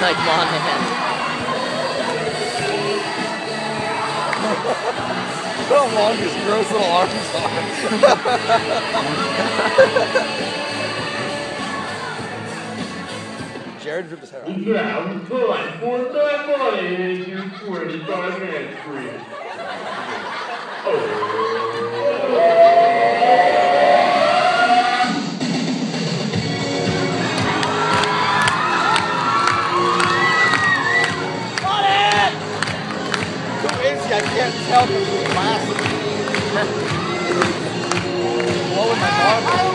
Like Monahan. How long his gross little arms are. Jared ripped his hair off. Yeah, we put like four that money into 25 minutes free. Who of the glasses. Blowing my dog.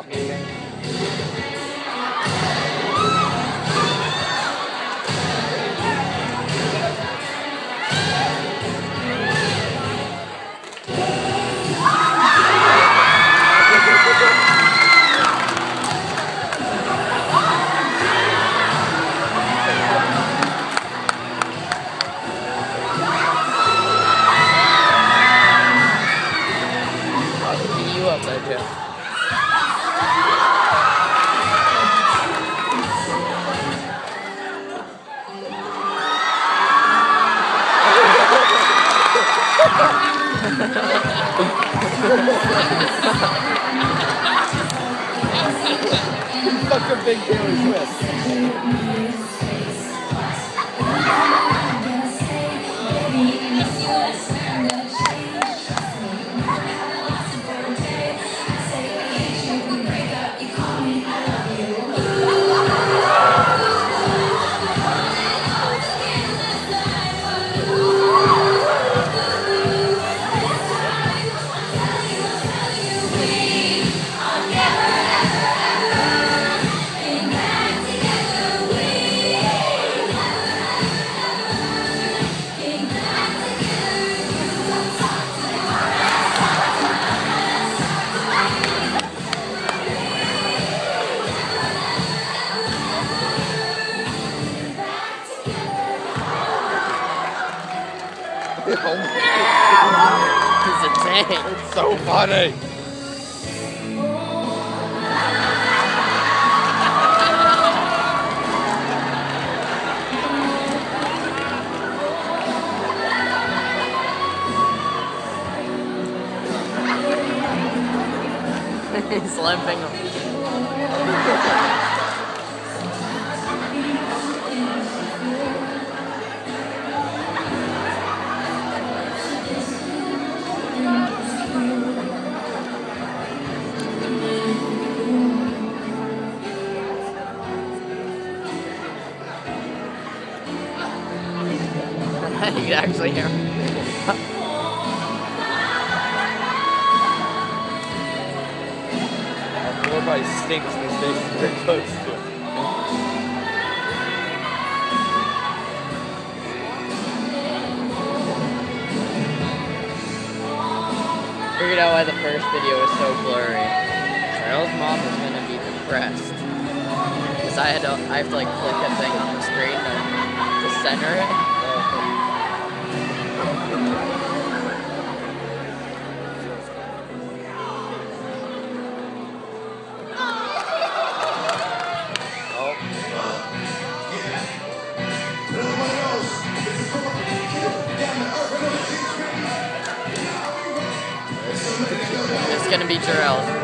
Walking A big Taylor Swift. He's a tank. It's so funny. He's limping. you can actually hear. Everybody stinks these days. Very close to it. Figured out why the first video was so blurry. Charles' mom was gonna be depressed. Cause I had to, I have to like click a thing on the screen to, to center it. It's gonna be Jarrell.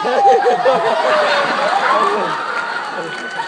Thank you.